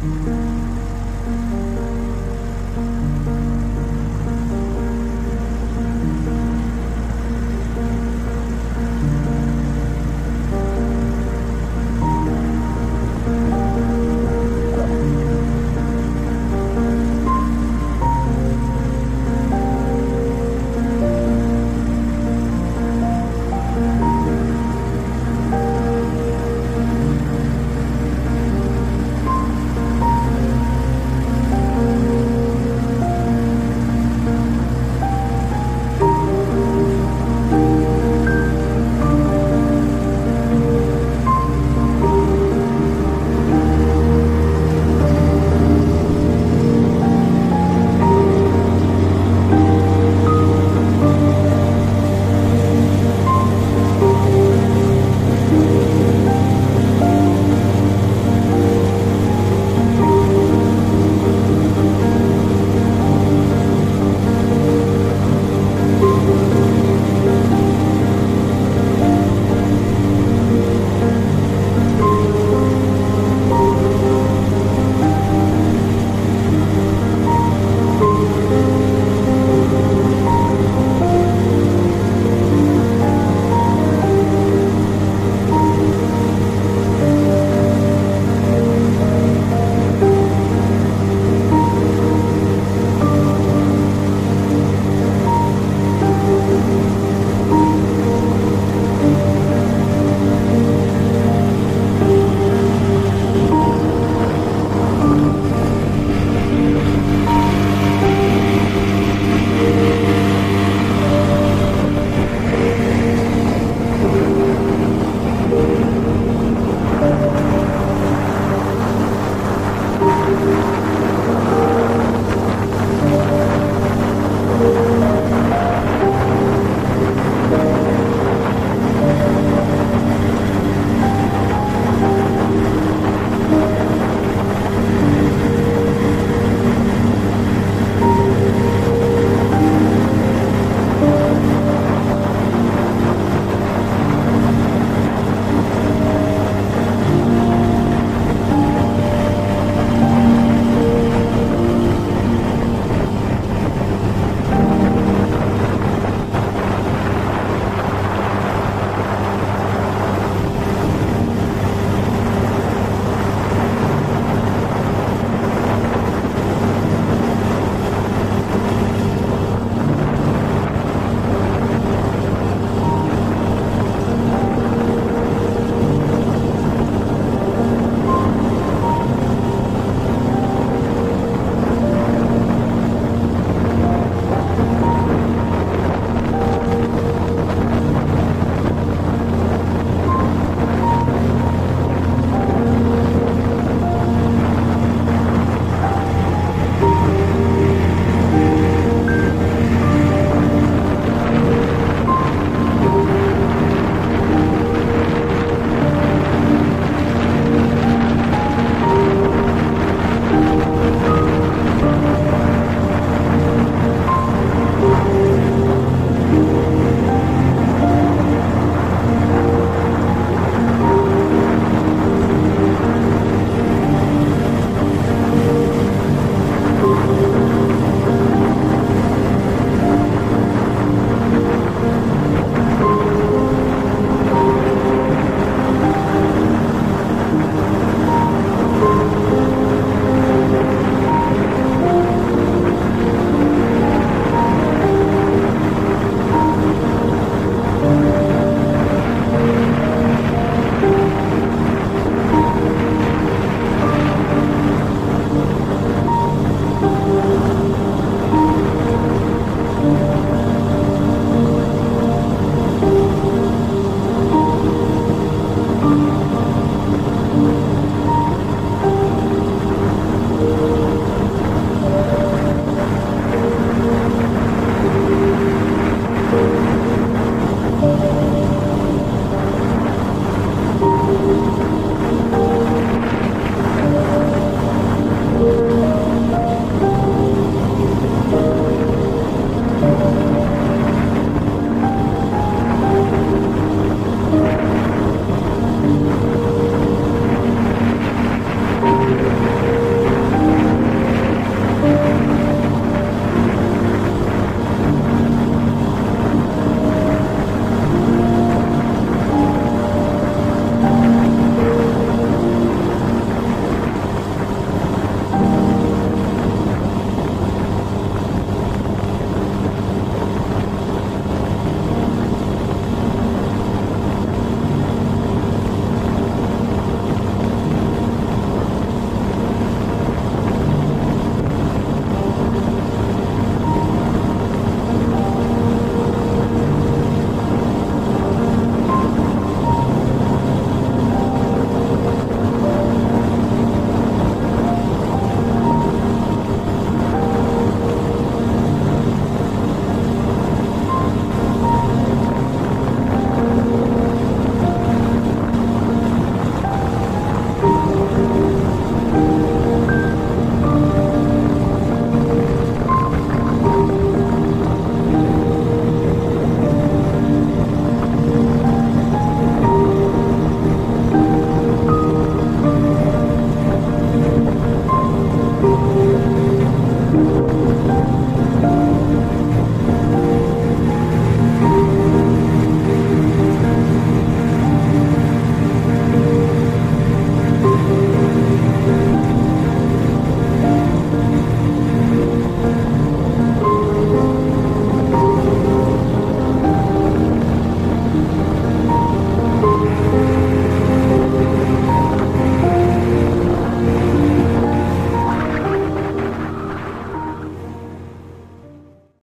Bye.